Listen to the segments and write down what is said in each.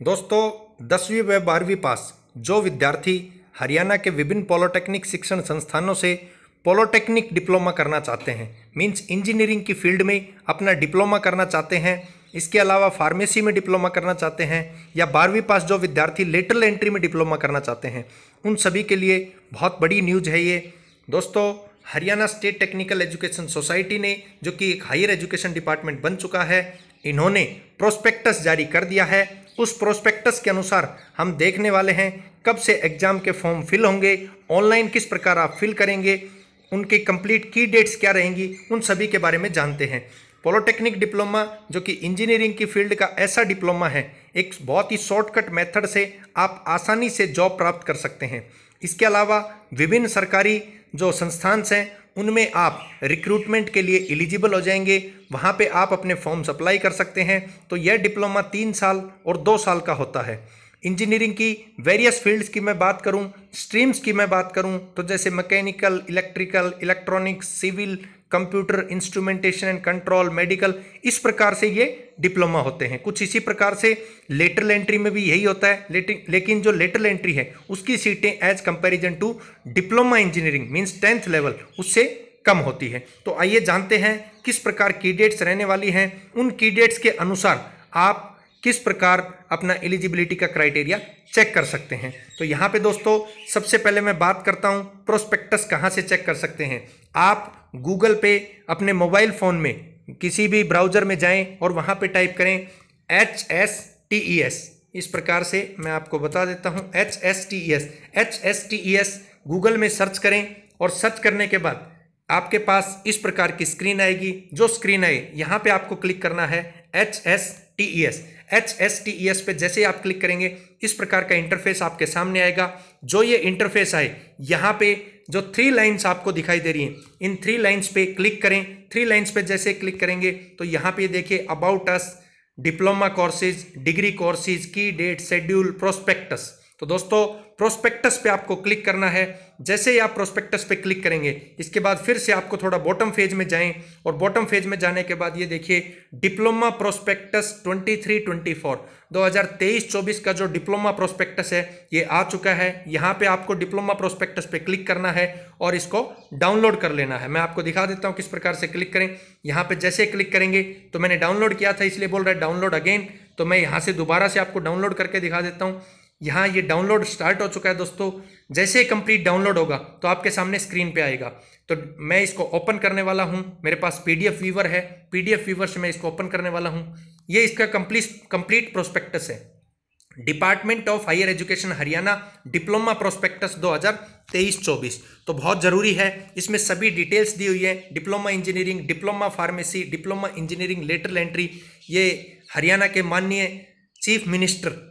दोस्तों, दसवीं व बारहवीं पास जो विद्यार्थी हरियाणा के विभिन्न पॉलिटेक्निक शिक्षण संस्थानों से पॉलिटेक्निक डिप्लोमा करना चाहते हैं, मींस इंजीनियरिंग की फ़ील्ड में अपना डिप्लोमा करना चाहते हैं, इसके अलावा फार्मेसी में डिप्लोमा करना चाहते हैं, या बारहवीं पास जो विद्यार्थी लेटरल एंट्री में डिप्लोमा करना चाहते हैं, उन सभी के लिए बहुत बड़ी न्यूज़ है ये। दोस्तों, Haryana state technical education society ने, जो कि एक हायर एजुकेशन डिपार्टमेंट बन चुका है, इन्होंने प्रोस्पेक्टस जारी कर दिया है उस प्रोस्पेक्टस के अनुसार हम देखने वाले हैं कब से एग्ज़ाम के फॉर्म फिल होंगे ऑनलाइन किस प्रकार आप फिल करेंगे, उनके कंप्लीट की डेट्स क्या रहेंगी, उन सभी के बारे में जानते हैं। पॉलिटेक्निक डिप्लोमा जो कि इंजीनियरिंग की फ़ील्ड का ऐसा डिप्लोमा है, एक बहुत ही शॉर्टकट मेथड से आप आसानी से जॉब प्राप्त कर सकते हैं। इसके अलावा विभिन्न सरकारी जो संस्थान हैं उनमें आप रिक्रूटमेंट के लिए एलिजिबल हो जाएँगे। वहाँ पे आप अपने फॉर्म सप्लाई कर सकते हैं। तो यह डिप्लोमा तीन साल और दो साल का होता है। इंजीनियरिंग की वेरियस फील्ड्स की मैं बात करूँ स्ट्रीम्स की मैं बात करूँ तो जैसे mechanical electrical electronics civil computer instrumentation and control medical इस प्रकार से ये डिप्लोमा होते हैं। कुछ इसी प्रकार से लेटरल एंट्री में भी यही होता है। लेकिन जो लेटरल एंट्री है, उसकी सीटें as comparison to diploma engineering means tenth level उससे कम होती है। तो आइए जानते हैं किस प्रकार की डेट्स रहने वाली हैं। उन की डेट्स के अनुसार आप किस प्रकार अपना एलिजिबिलिटी का क्राइटेरिया चेक कर सकते हैं। तो यहाँ पे दोस्तों, सबसे पहले मैं बात करता हूँ प्रोस्पेक्टस कहाँ से चेक कर सकते हैं। आप गूगल पे अपने मोबाइल फ़ोन में किसी भी ब्राउज़र में जाएँ और वहाँ पे टाइप करें H S T E S इस प्रकार से मैं आपको बता देता हूँ H S T E S H S T E S Google में सर्च करें और सर्च करने के बाद आपके पास इस प्रकार की स्क्रीन आएगी। जो स्क्रीन आए, यहाँ पे आपको क्लिक करना है। H S T E S H S T E S पे जैसे आप क्लिक करेंगे, इस प्रकार का इंटरफेस आपके सामने आएगा। जो ये इंटरफेस आए, यहाँ पे जो थ्री लाइंस आपको दिखाई दे रही हैं, इन थ्री लाइंस पे क्लिक करें। थ्री लाइंस पे जैसे क्लिक करेंगे तो यहाँ पे देखिए about us diploma courses degree courses की डेट शेड्यूल प्रोस्पेक्टस तो दोस्तों प्रोस्पेक्टस पे आपको क्लिक करना है। जैसे ही आप प्रोस्पेक्टस पे क्लिक करेंगे, इसके बाद फिर से आपको थोड़ा बॉटम फ़ेज़ में जाएँ और बॉटम फ़ेज़ में जाने के बाद ये देखिए डिप्लोमा प्रोस्पेक्टस 23 24 2023-24 का जो डिप्लोमा प्रोस्पेक्टस है, ये आ चुका है। यहाँ पे आपको डिप्लोमा प्रोस्पेक्टस पे क्लिक करना है और इसको डाउनलोड कर लेना है। मैं आपको दिखा देता हूँ किस प्रकार से क्लिक करें। यहाँ पे जैसे क्लिक करेंगे तो मैंने डाउनलोड किया था, इसलिए बोल रहा है डाउनलोड अगेन तो मैं यहाँ से दोबारा से आपको डाउनलोड करके दिखा देता हूँ। यहाँ ये डाउनलोड स्टार्ट हो चुका है दोस्तों। जैसे ही कंप्लीट डाउनलोड होगा तो आपके सामने स्क्रीन पे आएगा। तो मैं इसको ओपन करने वाला हूँ। मेरे पास पीडीएफ वीवर है। पीडीएफ वीवर से मैं इसको ओपन करने वाला हूँ। ये इसका कंप्लीट कंप्लीट प्रोस्पेक्टस है। Department of higher education Haryana diploma prospectus 2023-24 तो बहुत ज़रूरी है। इसमें सभी डिटेल्स दी हुई है। Diploma engineering diploma pharmacy diploma engineering lateral entry ये हरियाणा के माननीय चीफ मिनिस्टर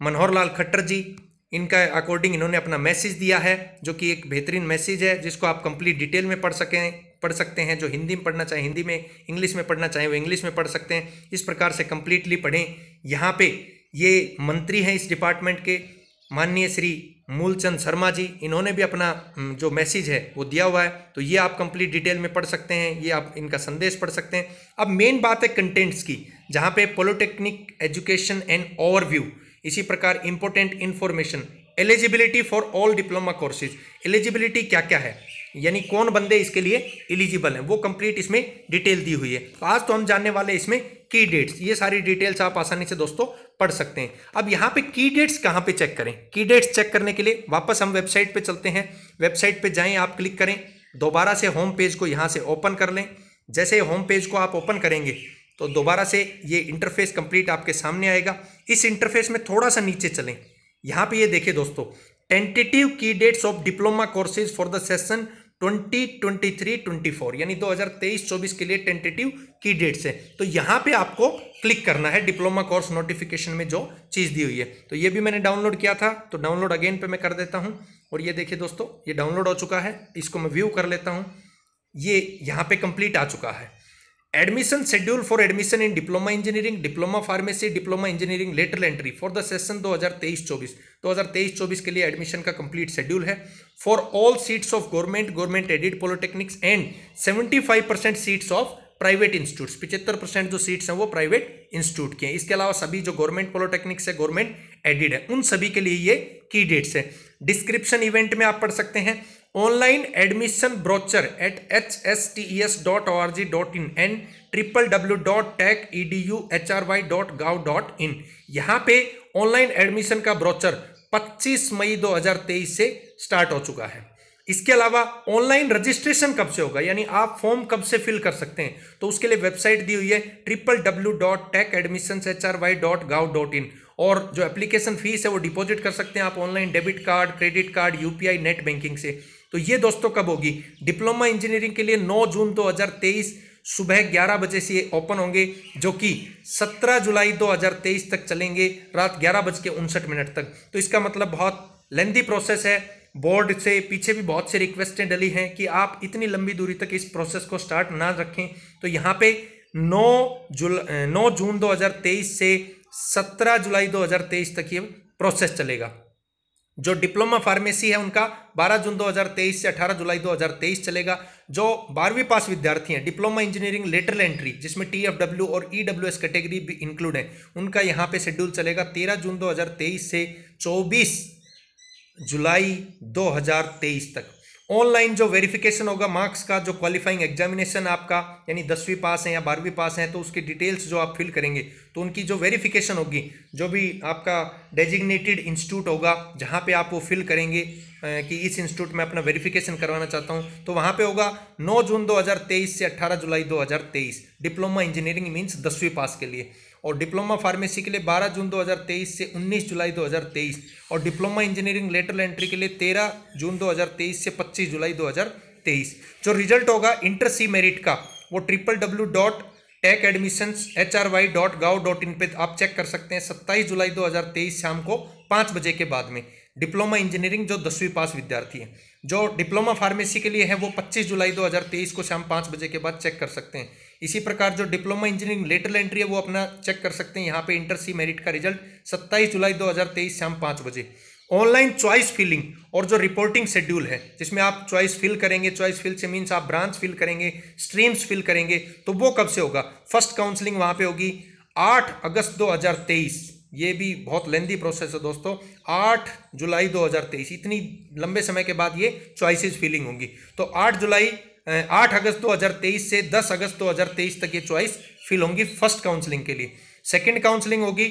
मनोहर लाल खट्टर जी, इनका अकॉर्डिंग इन्होंने अपना मैसेज दिया है, जो कि एक बेहतरीन मैसेज है, जिसको आप कंप्लीट डिटेल में पढ़ सकें, पढ़ सकते हैं, जो हिंदी में पढ़ना चाहें, हिंदी में इंग्लिश में पढ़ना चाहें, वो इंग्लिश में पढ़ सकते हैं। इस प्रकार से कंप्लीटली पढ़ें। यहाँ पे ये मंत्री हैं इस डिपार्टमेंट के, माननीय श्री मूलचंद शर्मा जी, इन्होंने भी अपना जो मैसेज है, वो दिया हुआ है। तो ये आप कंप्लीट डिटेल में पढ़ सकते हैं, ये आप इनका संदेश पढ़ सकते हैं। अब मेन बात है कंटेंट्स की, जहाँ पे पॉलिटेक्निक एजुकेशन एंड ओवरव्यू इसी प्रकार important information eligibility for all diploma courses eligibility क्या क्या है? यानी कौन बंदे इसके लिए एलिजिबल हैं? वो कंप्लीट इसमें डिटेल दी हुई है। तो आज तो हम जानने वाले इसमें की डेट्स ये सारी डिटेल्स आप आसानी से दोस्तों पढ़ सकते हैं। अब यहाँ पे की डेट्स कहाँ पे चेक करें? की डेट्स चेक करने के लिए वापस हम वेबसाइट पे चलते हैं। वेबसाइट पे जाएँ, आप क्लिक करें। दोबारा से होम पेज को यहाँ से ओपन कर लें। जैसे होम पेज को आप ओपन करेंगे तो दोबारा से ये इंटरफेस कंप्लीट आपके सामने आएगा। इस इंटरफेस में थोड़ा सा नीचे चलें। यहाँ पे ये देखिए दोस्तों टेंटेटिव की dates of diploma courses for the session 2023-24 यानी 2023-24 के लिए टेंटेटिव की डेट्स है। तो यहाँ पे आपको क्लिक करना है डिप्लोमा कोर्स नोटिफिकेशन में जो चीज़ दी हुई है। तो ये भी मैंने डाउनलोड किया था तो डाउनलोड अगेन पे मैं कर देता हूँ। और ये देखिए दोस्तों, ये डाउनलोड हो चुका है, इसको मैं व्यू कर लेता हूँ। ये यहाँ पे कंप्लीट आ चुका है। Admission schedule for admission in diploma engineering diploma pharmacy diploma engineering letter entry for the session 2023-24 2023-24 के लिए एडमिशन का कंप्लीट शेड्यूल है। For all seats of government government aided polytechnics and 75 percent seats of private institute पिछहत्तर percent जो seats हैं वो private institute के हैं। इसके अलावा सभी जो गवर्नमेंट पॉलिटेक्निक्स है गवर्नमेंट एडिड है। उन सभी के लिए ये की डेट्स है। डिस्क्रिप्शन इवेंट में आप पढ़ सकते हैं। Online admission brochure at H S T E S dot O R G dot in and triple W dot tech E D U H R Y dot gov dot in यहाँ पे online admission का brochure 25 मई 2023 से start हो चुका है। इसके अलावा ऑनलाइन रजिस्ट्रेशन कब से होगा? यानी आप फॉर्म कब से फिल कर सकते हैं? तो उसके लिए वेबसाइट दी हुई है triple W dot tech admission H R Y dot gov dot in और जो एप्लीकेशन फ़ीस है वो डिपॉजिट कर सकते हैं आप online debit card, credit card UPI net banking से। तो ये दोस्तों कब होगी? डिप्लोमा इंजीनियरिंग के लिए 9 जून 2023 सुबह 11 बजे से ये ओपन होंगे, जो कि 17 जुलाई 2023 तक चलेंगे, रात ग्यारह बज के उनसठ मिनट तक। तो इसका मतलब बहुत लेंदी प्रोसेस है। बोर्ड से पीछे भी बहुत से रिक्वेस्टें डली हैं कि आप इतनी लंबी दूरी तक इस प्रोसेस को स्टार्ट ना रखें। तो यहाँ पे 9 जुल 9 जून 2023 से 17 जुलाई 2023 तक ये प्रोसेस चलेगा। जो डिप्लोमा फार्मेसी है उनका 12 जून 2023 से 18 जुलाई 2023 चलेगा। जो बारहवीं पास विद्यार्थी हैं, डिप्लोमा इंजीनियरिंग लेटरल एंट्री, जिसमें टी एफ़ डब्ल्यू और ई डब्ल्यू एस कैटेगरी भी इंक्लूड है, उनका यहाँ पे शेड्यूल चलेगा 13 जून 2023 से 24 जुलाई 2023 तक। ऑनलाइन जो वेरिफिकेशन होगा, मार्क्स का जो क्वालिफाइंग एग्जामिनेशन आपका, यानी दसवीं पास है या बारहवीं पास है तो उसकी डिटेल्स जो आप फिल करेंगे तो उनकी जो वेरिफिकेशन होगी, जो भी आपका डेजिग्नेटेड इंस्टीट्यूट होगा, जहाँ पे आप वो फिल करेंगे कि इस इंस्टीट्यूट में अपना वेरिफिकेशन करवाना चाहता हूँ तो वहाँ पे होगा 9 जून 2023 से 18 जुलाई 2023 डिप्लोमा इंजीनियरिंग मीन्स दसवीं पास के लिए। और डिप्लोमा फार्मेसी के लिए 12 जून 2023 से 19 जुलाई 2023 और डिप्लोमा इंजीनियरिंग लेटर एंट्री के लिए 13 जून 2023 से 25 जुलाई 2023 जो रिज़ल्ट होगा इंटर सी मेरिट का, वो triple W dot tech admission H R Y dot gov dot in पे आप चेक कर सकते हैं सत्ताईस जुलाई 2023 शाम को पाँच बजे के बाद में। डिप्लोमा इंजीनियरिंग जो दसवीं पास विद्यार्थी हैं, जो डिप्लोमा फार्मेसी के लिए है, वो 25 जुलाई 2023 को शाम पाँच बजे के बाद चेक कर सकते हैं। इसी प्रकार जो डिप्लोमा इंजीनियरिंग लेटर एंट्री है, वो अपना चेक कर सकते हैं। यहाँ पे इंटर सी मेरिट का रिज़ल्ट 27 जुलाई 2023 शाम पाँच बजे। ऑनलाइन चॉइस फिलिंग और जो रिपोर्टिंग शेड्यूल है, जिसमें आप चॉइस फिल करेंगे, चॉइस फिल से मीन्स आप ब्रांच फिल करेंगे, स्ट्रीम्स फिल करेंगे तो वो कब से होगा? फ़र्स्ट काउंसलिंग वहाँ पे होगी आठ अगस्त दो हज़ार तेईस। ये भी बहुत लेंदी प्रोसेस है दोस्तों। आठ जुलाई 2023 इतनी लंबे समय के बाद ये चॉइसेस फिलिंग होंगी। तो आठ जुलाई आठ अगस्त 2023 से 10 अगस्त 2023 तक ये चॉइस फिल होंगी फ़र्स्ट काउंसलिंग के लिए सेकंड काउंसलिंग होगी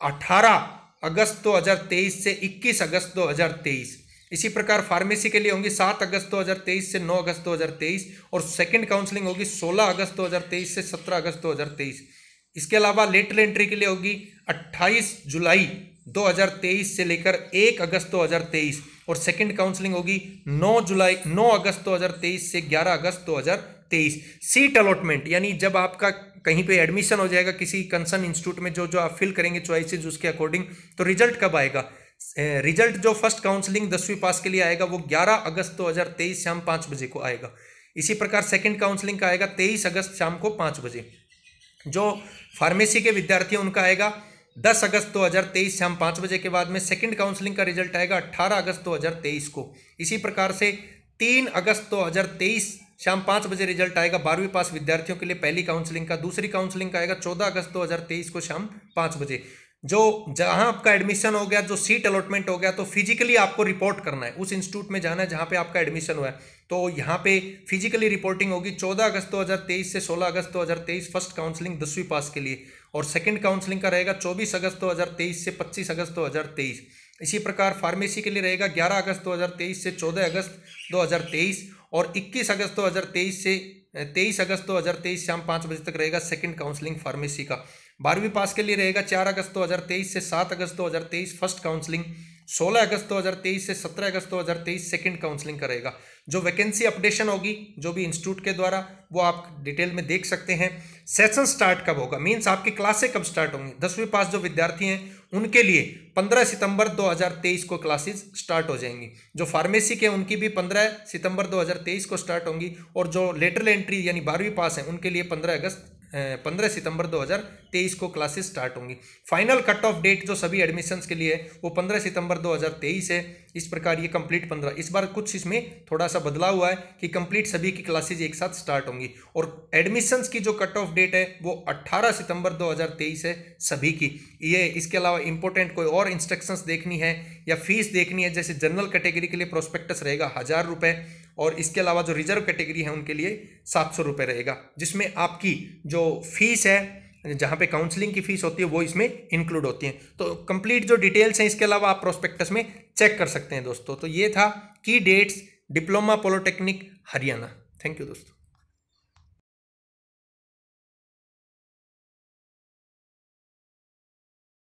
18 अगस्त 2023 से 21 अगस्त 2023 इसी प्रकार फार्मेसी के लिए होंगी 7 अगस्त 2023 से 9 अगस्त 2023 और सेकंड काउंसलिंग होगी 16 अगस्त 2023 से 17 अगस्त 2023 इसके अलावा लेटर एंट्री के लिए होगी 28 जुलाई 2023 से लेकर 1 अगस्त 2023 और सेकंड काउंसलिंग होगी 9 जुलाई 9 अगस्त 2023 से 11 अगस्त 2023 सीट अलॉटमेंट यानी जब आपका कहीं पे एडमिशन हो जाएगा, किसी कंसर्न इंस्टीट्यूट में जो जो आप फिल करेंगे चॉइसेज उसके अकॉर्डिंग तो रिज़ल्ट कब आएगा? रिज़ल्ट जो फ़र्स्ट काउंसलिंग दसवीं पास के लिए आएगा, वो 11 अगस्त 2023 शाम पाँच बजे को आएगा। इसी प्रकार सेकंड काउंसलिंग का आएगा 23 अगस्त शाम को पाँच बजे। जो फार्मेसी के विद्यार्थी उनका आएगा 10 अगस्त 2023 शाम पाँच बजे के बाद में सेकंड काउंसलिंग का रिज़ल्ट आएगा 18 अगस्त 2023 को। इसी प्रकार से 3 अगस्त 2023 शाम पाँच बजे रिज़ल्ट आएगा बारहवीं पास विद्यार्थियों के लिए पहली काउंसलिंग का। दूसरी काउंसलिंग का आएगा 14 अगस्त 2023 को शाम पाँच बजे। जो जहाँ आपका एडमिशन हो गया, जो सीट अलॉटमेंट हो गया तो फिजिकली आपको रिपोर्ट करना है। उस इंस्टीट्यूट में जाना है जहाँ पे आपका एडमिशन हुआ है। तो यहाँ पे फिजिकली रिपोर्टिंग होगी 14 अगस्त 2023 से 16 अगस्त 2023 फ़र्स्ट काउंसलिंग दसवीं पास के लिए। और सेकंड काउंसलिंग का रहेगा 24 अगस्त 2023 से 25 अगस्त 2023 इसी प्रकार फार्मेसी के लिए रहेगा 11 अगस्त 2023 से 14 अगस्त 2023 और 21 अगस्त 2023 से 23 अगस्त 2023 शाम पाँच बजे तक रहेगा सेकंड काउंसलिंग फार्मेसी का बारहवीं पास के लिए रहेगा चार अगस्त 2023 से सात अगस्त 2023 फ़र्स्ट काउंसलिंग 16 अगस्त 2023 से 17 अगस्त 2023 सेकंड काउंसलिंग का रहेगा जो वैकेंसी अपडेशन होगी, जो भी इंस्टीट्यूट के द्वारा, वो आप डिटेल में देख सकते हैं। सेशन स्टार्ट कब होगा? मीन्स आपकी क्लासे कब स्टार्ट होंगी? दसवीं पास जो विद्यार्थी हैं, उनके लिए 15 सितंबर 2023 को क्लासेस स्टार्ट हो जाएँगी। जो फार्मेसी के उनकी भी 15 सितंबर 2023 को स्टार्ट होंगी। और जो लेटरल एंट्री यानी बारहवीं पास हैं, उनके लिए पंद्रह अगस्त पंद्रह सितंबर 2023 को क्लासेस स्टार्ट होंगी। फाइनल कट ऑफ़ डेट जो सभी एडमिशन्स के लिए वो पंद्रह सितंबर 2023 है। इस प्रकार ये कंप्लीट पंद्रह, इस बार कुछ इसमें थोड़ा सा बदलाव हुआ है कि कंप्लीट सभी की क्लासेज एक साथ स्टार्ट होंगी। और एडमिशन्स की जो कट ऑफ़ डेट है, वो अट्ठारह सितंबर दो हज़ार तेईस है सभी की। ये, इसके अलावा इंपॉर्टेंट कोई और इंस्ट्रक्शंस देखनी है या फ़ीस देखनी है, जैसे जनरल कैटेगरी के लिए प्रोस्पेक्टस रहेगा हज़ार रुपये और इसके अलावा जो रिज़र्व कैटेगरी है, उनके लिए सात सौ रुपये रहेगा, जिसमें आपकी फ़ीस है जहाँ पे काउंसलिंग की फ़ीस होती है, वो इसमें इंक्लूड होती है। तो कंप्लीट जो डिटेल्स हैं, इसके अलावा आप प्रोस्पेक्टस में चेक कर सकते हैं दोस्तों। तो ये था की dates diploma polytechnic Haryana thank you दोस्तों।